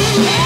Yeah!